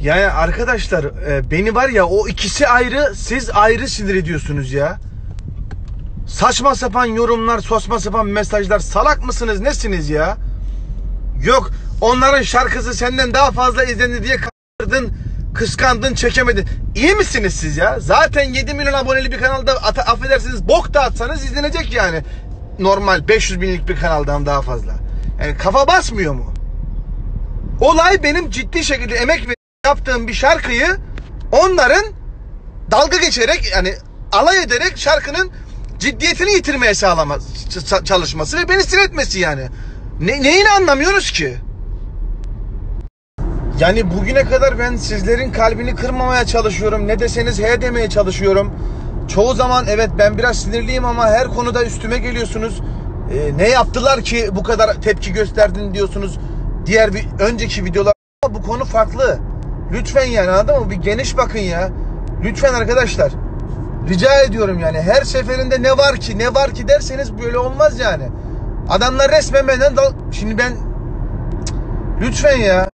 Yani arkadaşlar e, beni var ya o ikisi ayrı siz ayrı sinir ediyorsunuz ya. Saçma sapan yorumlar, sosma sapan mesajlar. Salak mısınız nesiniz ya? Yok onların şarkısı senden daha fazla izlendi diye kırdın, kıskandın, çekemedin. İyi misiniz siz ya? Zaten 7 milyon aboneli bir kanalda ata, affedersiniz bok da izlenecek yani. Normal 500 binlik bir kanaldan daha fazla. Yani kafa basmıyor mu? Olay benim ciddi şekilde emek verip yaptığım bir şarkıyı onların dalga geçerek yani alay ederek şarkının ciddiyetini yitirmeye sağlaması ç- çalışması ve beni sinir etmesi yani. Ne, neyini anlamıyoruz ki? Yani bugüne kadar ben sizlerin kalbini kırmamaya çalışıyorum. Ne deseniz he demeye çalışıyorum. Çoğu zaman evet ben biraz sinirliyim ama her konuda üstüme geliyorsunuz. Ee, ne yaptılar ki bu kadar tepki gösterdin diyorsunuz. Diğer bir önceki videolar Ama bu konu farklı. Lütfen yani anladın mı? Bir geniş bakın ya. Lütfen arkadaşlar. Rica ediyorum yani her seferinde ne var ki ne var ki derseniz böyle olmaz yani. Adamlar resmen benden dal- şimdi ben lütfen ya.